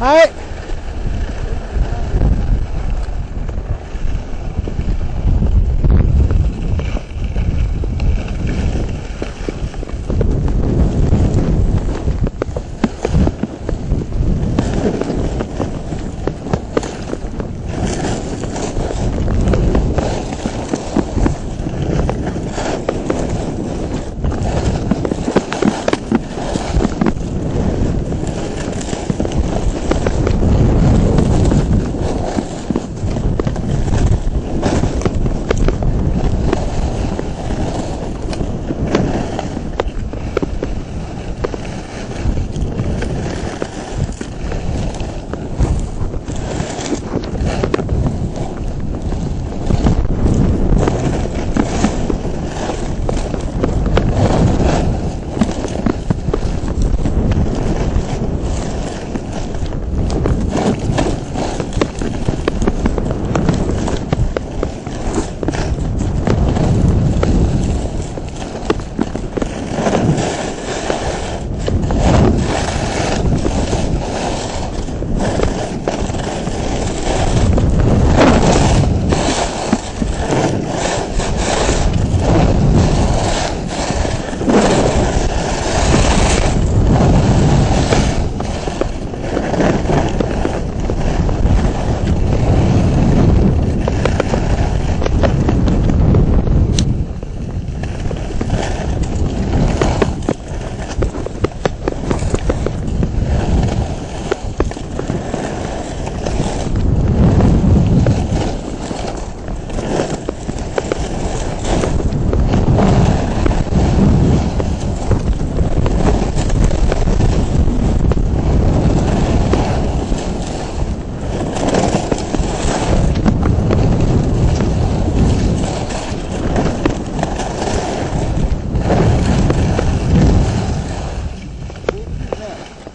哎。